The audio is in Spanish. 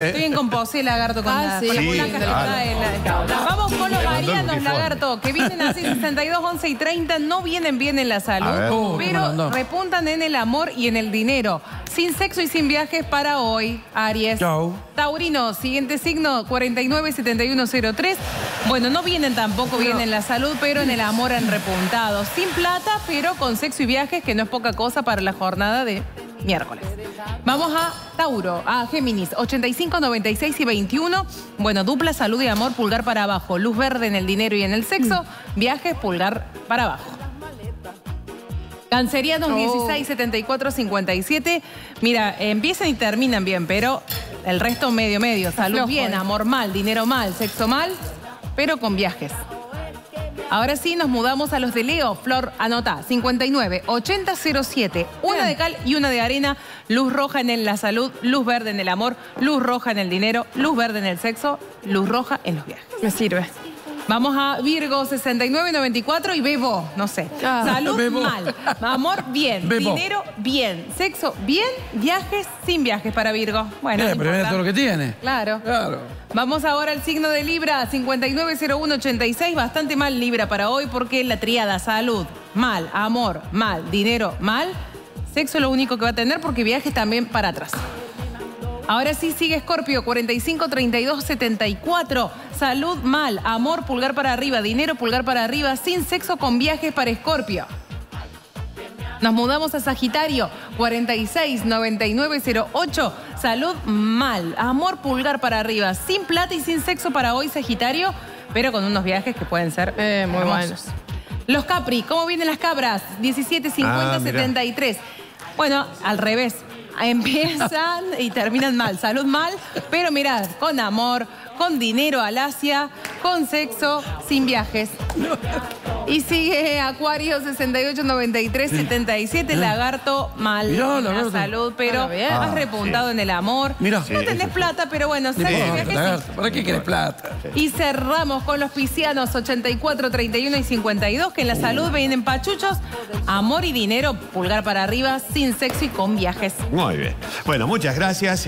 Estoy en composé, lagarto, con, Ah, la, sí. con Sí, claro. la- Vamos con los bufifón. lagarto, que vienen así 62, 11 y 30, no vienen bien en la salud, Oh, ¿qué me pero repuntan en el amor y en el dinero. Sin sexo y sin viajes para hoy, Aries. Chau. Taurino, siguiente signo, 497103. Bueno, no vienen tampoco bien en la salud, pero en el amor han repuntado. Sin plata, pero con sexo y viajes, que no es poca cosa para la jornada de miércoles. Vamos a Tauro, a Géminis, 85, 96 y 21. Bueno, dupla salud y amor, pulgar para abajo. Luz verde en el dinero y en el sexo. Viajes, pulgar para abajo. Cancerianos Oh. 16, 74, 57. Mira, empiezan y terminan bien, pero el resto medio, medio. Salud bien, eh. amor mal, dinero mal, sexo mal, pero con viajes. Ahora sí nos mudamos a los de Leo. Flor, anota, 59, 80, 07. Una de cal y una de arena. Luz roja en la salud, luz verde en el amor, luz roja en el dinero, luz verde en el sexo, luz roja en los viajes. Me sirve. Vamos a Virgo 69, 94 y Bebo, no sé. Ah, Salud Bebo. mal, amor bien, Bebo. dinero bien, sexo bien, viajes sin viajes para Virgo. Bueno, Eh, pero todo lo que tiene. Claro. Claro. Vamos ahora al signo de Libra, 590186, bastante mal Libra para hoy porque la triada salud, mal, amor, mal, dinero, mal, sexo lo único que va a tener porque viajes también para atrás. Ahora sí sigue Escorpio, 45 32 74. Salud mal, amor pulgar para arriba, dinero pulgar para arriba, sin sexo con viajes para Escorpio. Nos mudamos a Sagitario, 46 99 08. Salud mal, amor pulgar para arriba, sin plata y sin sexo para hoy Sagitario, pero con unos viajes que pueden ser Eh, muy buenos. Los Capri, ¿cómo vienen las cabras? 17 50 Ah, mirá. 73. Bueno, al revés. Empiezan y terminan mal. Salud mal, pero mirad, con amor, con dinero al Asia, con sexo, sin viajes. Y sigue Acuario 68 93 77, Lagarto mal Mirá, en la Lagarto. salud, pero Ah, has repuntado en el amor. Mirá. no Sí, tenés sí. plata, pero bueno, viajes sí. lagarto. ¿Para qué querés plata? Y cerramos con los piscianos 84, 31 y 52, que en la salud vienen pachuchos, amor y dinero, pulgar para arriba, sin sexo y con viajes. Muy bien. Bueno, muchas gracias.